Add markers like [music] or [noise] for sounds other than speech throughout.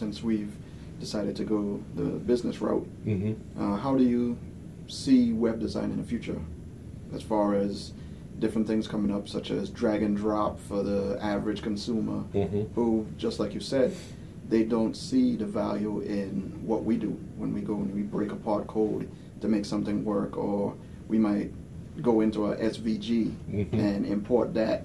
since we've decided to go the business route. Mm-hmm. Uh, how do you see web design in the future, as far as different things coming up, such as drag and drop for the average consumer, Mm-hmm. who, just like you said, they don't see the value in what we do when we go and we break apart code to make something work, or we might go into a SVG Mhm. and import that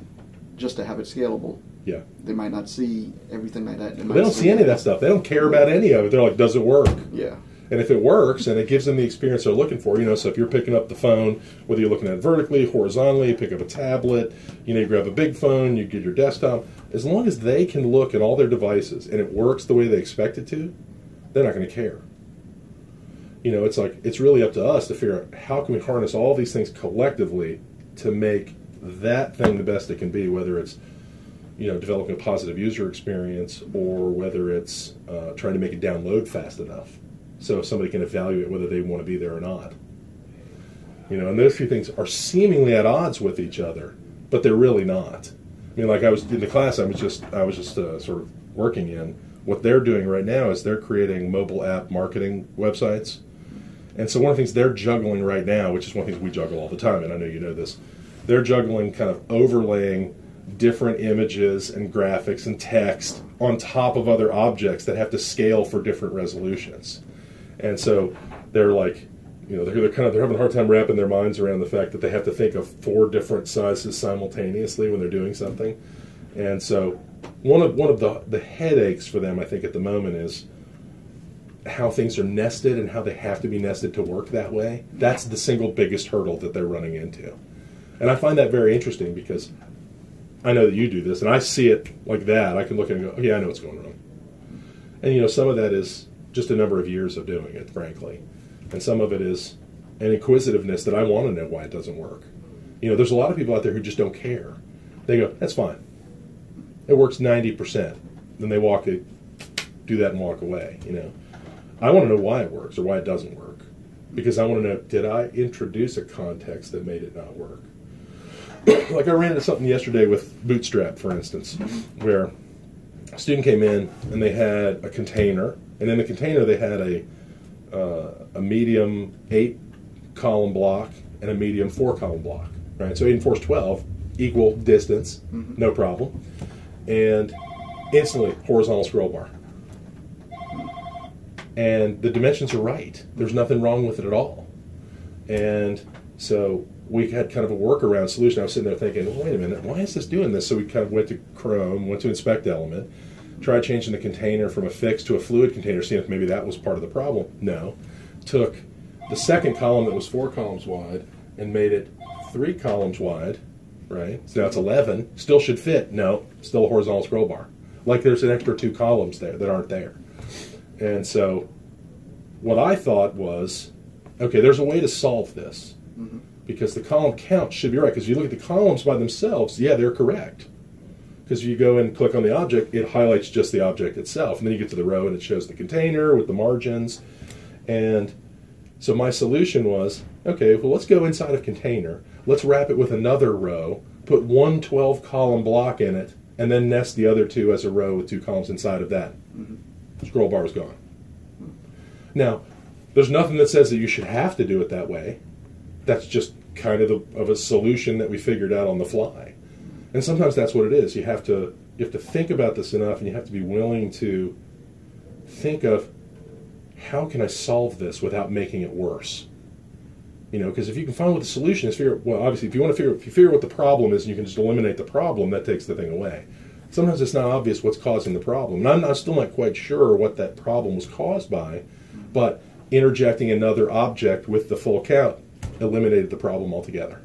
just to have it scalable. Yeah. They might not see everything like that. They might don't see any of that stuff. They don't care about any of it. They're like, does it work? Yeah. And if it works and it gives them the experience they're looking for, you know, so if you're picking up the phone, whether you're looking at it vertically, horizontally, pick up a tablet, you know, you grab a big phone, you get your desktop, as long as they can look at all their devices and it works the way they expect it to, they're not going to care. You know, it's like it's really up to us to figure out how can we harness all these things collectively to make that thing the best it can be, whether it's you know developing a positive user experience or whether it's uh, trying to make it download fast enough so somebody can evaluate whether they want to be there or not. You know, and those two things are seemingly at odds with each other, but they're really not. I mean, like I was in the class, I was just I was just uh, sort of working in. What they're doing right now is they're creating mobile app marketing websites, and so one of the things they're juggling right now, which is one of the things we juggle all the time, and I know you know this, they're juggling kind of overlaying different images and graphics and text on top of other objects that have to scale for different resolutions. And so they're like, you know, they're, they're kind of they're having a hard time wrapping their minds around the fact that they have to think of four different sizes simultaneously when they're doing something. And so one of one of the the headaches for them, I think, at the moment is how things are nested and how they have to be nested to work that way. That's the single biggest hurdle that they're running into. And I find that very interesting because I know that you do this, and I see it like that. I can look at it and go, yeah, I know what's going wrong. And, you know, some of that is just a number of years of doing it, frankly. And some of it is an inquisitiveness that I want to know why it doesn't work. You know, there's a lot of people out there who just don't care. They go, that's fine. It works 90%. Then they walk, they do that and walk away, you know. I want to know why it works or why it doesn't work. Because I want to know, did I introduce a context that made it not work? Like I ran into something yesterday with Bootstrap, for instance, where a student came in and they had a container, and in the container they had a uh, a medium eight column block and a medium four column block. Right, so eight and four is twelve, equal distance, no problem, and instantly horizontal scroll bar. And the dimensions are right. There's nothing wrong with it at all. And so we had kind of a workaround solution. I was sitting there thinking, well, wait a minute, why is this doing this? So we kind of went to Chrome, went to inspect element, tried changing the container from a fixed to a fluid container, seeing if maybe that was part of the problem. No. Took the second column that was four columns wide and made it three columns wide, right? So now it's 11. Still should fit. No, still a horizontal scroll bar. Like there's an extra two columns there that aren't there. And so what I thought was, okay, there's a way to solve this mm-hmm. Because the column count should be right. Because you look at the columns by themselves, yeah, they're correct. Because you go and click on the object, it highlights just the object itself, and then you get to the row and it shows the container with the margins. And so my solution was, okay, well let's go inside of container, let's wrap it with another row, put one 12 column block in it, and then nest the other two as a row with two columns inside of that. Mm-hmm. Scroll bar is gone. Now, there's nothing that says that you should have to do it that way. That's just kind of the, of a solution that we figured out on the fly. And sometimes that's what it is. You have to you have to think about this enough, and you have to be willing to think of how can I solve this without making it worse. You know, because if you can find what the solution is, figure well, obviously, if you want to figure if you figure what the problem is, and you can just eliminate the problem, that takes the thing away. Sometimes it's not obvious what's causing the problem, and I'm not, still not quite sure what that problem was caused by, but interjecting another object with the full count eliminated the problem altogether.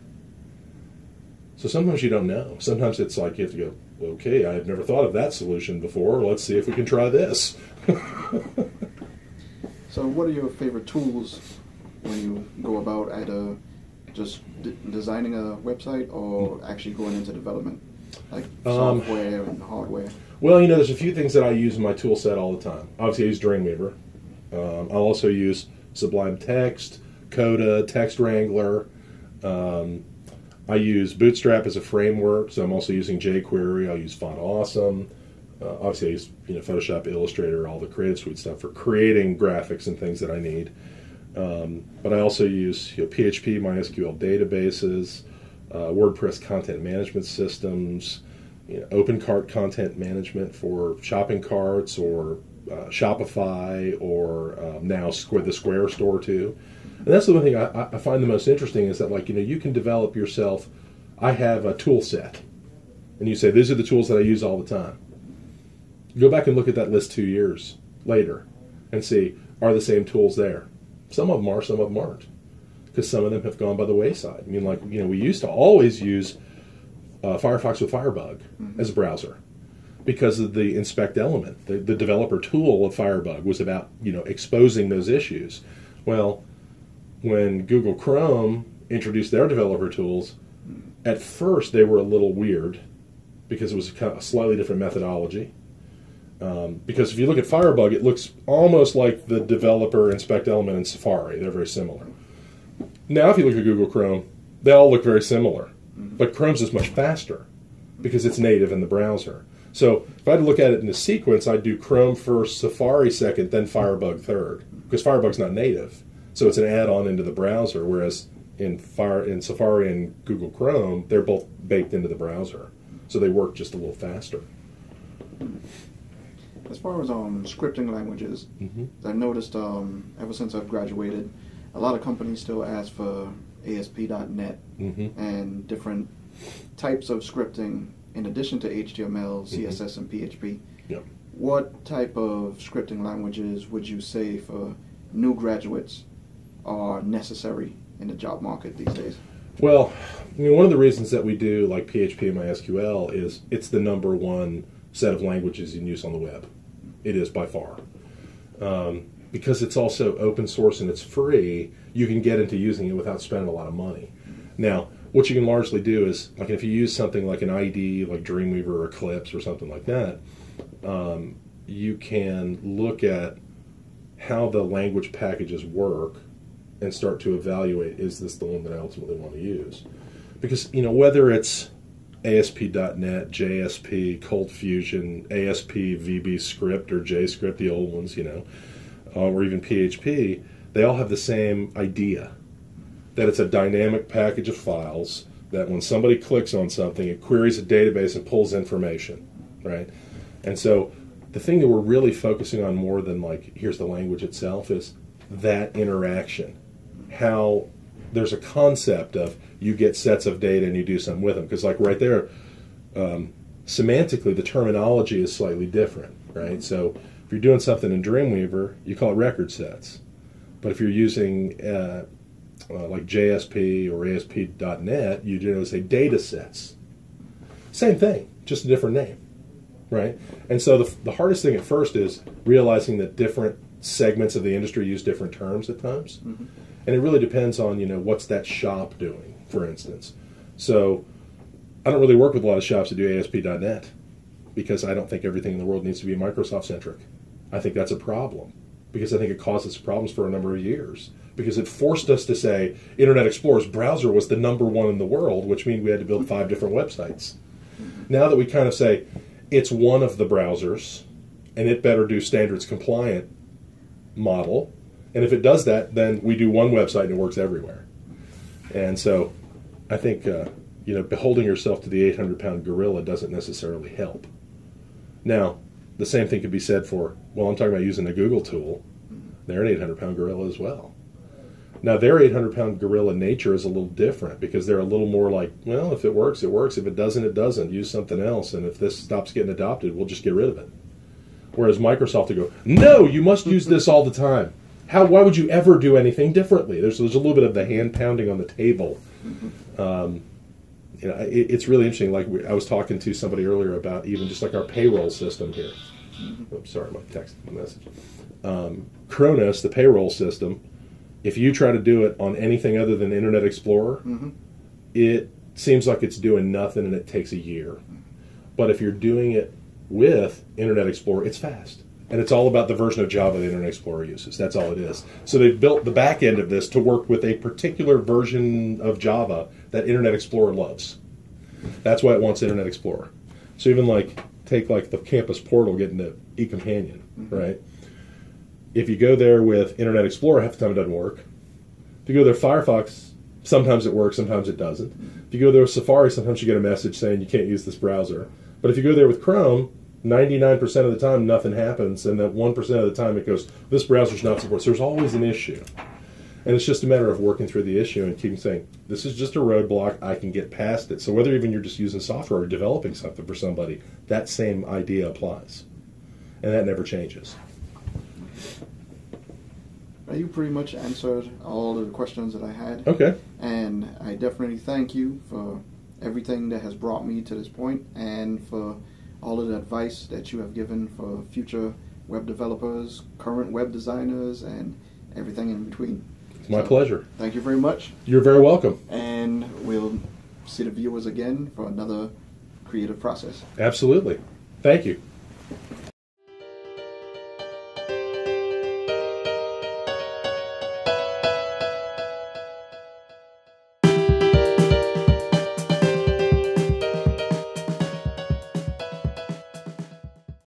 So sometimes you don't know. Sometimes it's like you have to go, okay, I have never thought of that solution before. Let's see if we can try this. [laughs] So, what are your favorite tools when you go about either just d- designing a website or actually going into development, like Um, software and hardware? Well, you know, there's a few things that I use in my tool set all the time. Obviously, I use Dreamweaver. Um, I'll also use Sublime Text, Coda, Text Wrangler. Um, I use Bootstrap as a framework, so I'm also using jQuery. I'll use Font Awesome. Uh, obviously, I use you know Photoshop, Illustrator, all the Creative Suite stuff for creating graphics and things that I need. Um, but I also use you know, PHP, MySQL databases, uh, WordPress content management systems, you know, OpenCart content management for shopping carts or uh, Shopify or um, now Square, the Square store too. And that's the one thing I, I find the most interesting is that like you know you can develop yourself. I have a tool set, and you say these are the tools that I use all the time. Go back and look at that list two years later, and see are the same tools there. Some of them are, some of them aren't, because some of them have gone by the wayside. I mean, like you know, we used to always use uh, Firefox with Firebug mm-hmm. as a browser because of the inspect element. The, the developer tool of Firebug was about you know exposing those issues. Well, when Google Chrome introduced their developer tools, at first they were a little weird because it was a slightly different methodology. Um, because if you look at Firebug, it looks almost like the developer inspect element in Safari. They're very similar. Now, if you look at Google Chrome, they all look very similar, but Chrome's is much faster because it's native in the browser. So if I had to look at it in a sequence, I'd do Chrome first, Safari second, then Firebug third, because Firebug's not native. So it's an add-on into the browser, whereas in Fire in Safari and Google Chrome, they're both baked into the browser, so they work just a little faster. As far as um, scripting languages, mm-hmm. I noticed um, ever since I've graduated, a lot of companies still ask for ASP.NET mm-hmm. and different types of scripting in addition to HTML, CSS, mm-hmm. and PHP. Yep. What type of scripting languages would you say for new graduates are necessary in the job market these days? Well, I mean, one of the reasons that we do like PHP and MySQL is it's the number one set of languages in use on the web. It is by far. Um, because it's also open source and it's free, you can get into using it without spending a lot of money. Now, what you can largely do is, like if you use something like an IDE, like Dreamweaver or Eclipse or something like that, um, you can look at how the language packages work and start to evaluate is this the one that I ultimately want to use? Because, you know, whether it's ASP.NET, JSP, Cold Fusion, ASP, VB Script, or JScript, the old ones, you know, uh, or even PHP, they all have the same idea that it's a dynamic package of files that when somebody clicks on something, it queries a database and pulls information, right? And so the thing that we're really focusing on more than like here's the language itself is that interaction how there's a concept of you get sets of data and you do something with them because like right there um, semantically the terminology is slightly different right so if you're doing something in dreamweaver you call it record sets but if you're using uh, uh, like JSP or ASP.NET, you generally say data sets. Same thing, just a different name, right? And so the, the hardest thing at first is realizing that different segments of the industry use different terms at times. Mm-hmm and it really depends on you know what's that shop doing, for instance. So I don't really work with a lot of shops that do ASP.NET because I don't think everything in the world needs to be Microsoft centric. I think that's a problem because I think it causes problems for a number of years because it forced us to say Internet Explorer's browser was the number one in the world, which means we had to build five different websites. Now that we kind of say it's one of the browsers and it better do standards compliant model, and if it does that, then we do one website and it works everywhere. And so I think, uh, you know, beholding yourself to the 800 pound gorilla doesn't necessarily help. Now, the same thing could be said for, well, I'm talking about using a Google tool. They're an 800 pound gorilla as well. Now, their 800 pound gorilla nature is a little different because they're a little more like, well, if it works, it works. If it doesn't, it doesn't. Use something else. And if this stops getting adopted, we'll just get rid of it. Whereas Microsoft will go, no, you must use this all the time how why would you ever do anything differently? There's there's a little bit of the hand pounding on the table. Um, you know, it, it's really interesting. Like we, I was talking to somebody earlier about even just like our payroll system here. Oh, sorry, my text message. Um, Kronos, the payroll system. If you try to do it on anything other than Internet Explorer, mm-hmm. it seems like it's doing nothing and it takes a year. But if you're doing it with Internet Explorer, it's fast and it's all about the version of Java that Internet Explorer uses. That's all it is. So they've built the back end of this to work with a particular version of Java that Internet Explorer loves. That's why it wants Internet Explorer. So even like take like the campus portal, get into eCompanion, mm-hmm. right? If you go there with Internet Explorer, half the time it doesn't work. If you go there with Firefox, sometimes it works, sometimes it doesn't. If you go there with Safari, sometimes you get a message saying you can't use this browser. But if you go there with Chrome, 99% of the time nothing happens, and that 1% of the time it goes, this browser's not supported. So there's always an issue. And it's just a matter of working through the issue and keeping saying, this is just a roadblock, I can get past it. So whether even you're just using software or developing something for somebody, that same idea applies. And that never changes. You pretty much answered all of the questions that I had. Okay. And I definitely thank you for everything that has brought me to this point and for all of the advice that you have given for future web developers, current web designers, and everything in between. It's my So, pleasure. Thank you very much. You're very welcome. And we'll see the viewers again for another creative process. Absolutely. Thank you.